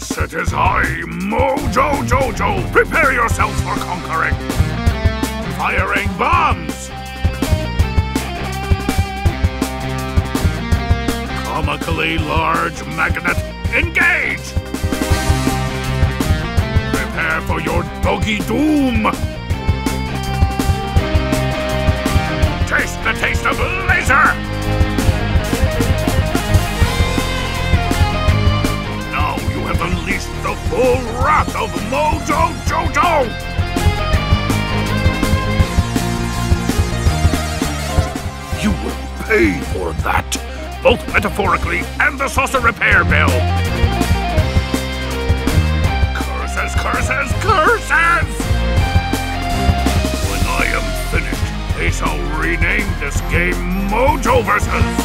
It is I, Mojo Jojo. Prepare yourselves for conquering. Firing bombs. Comically large magnet. Engage. Prepare for your doggy doom. The full wrath of Mojo Jojo! You will pay for that, both metaphorically and the saucer repair bill! Curses, curses, curses! When I am finished, they shall rename this game Mojo vs.